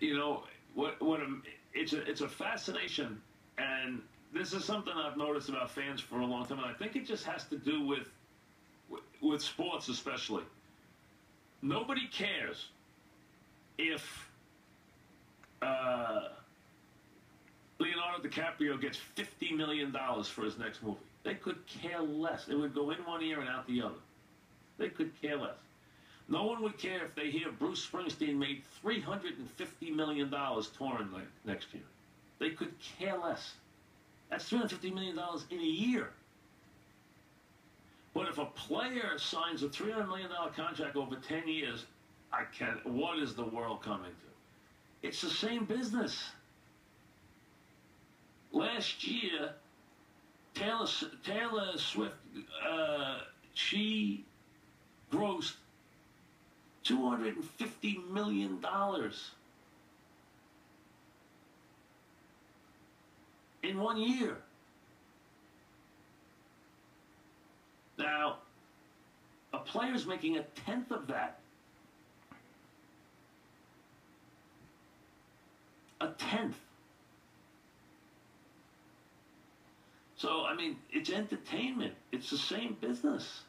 you know, what what it's a it's a fascination, and this is something I've noticed about fans for a long time, and I think it just has to do with with, with sports especially. Nobody cares if uh, Leonardo DiCaprio gets fifty million dollars for his next movie. They could care less. It would go in one ear and out the other. They could care less. No one would care if they hear Bruce Springsteen made $350 million touring next year. They could care less. That's $350 million in a year. But if a player signs a $300 million contract over 10 years, I can't. What is the world coming to? It's the same business. Last year, Taylor, Taylor Swift, uh, she $250 million. In one year. Now, a player's making a tenth of that. A tenth. So, I mean, it's entertainment. It's the same business.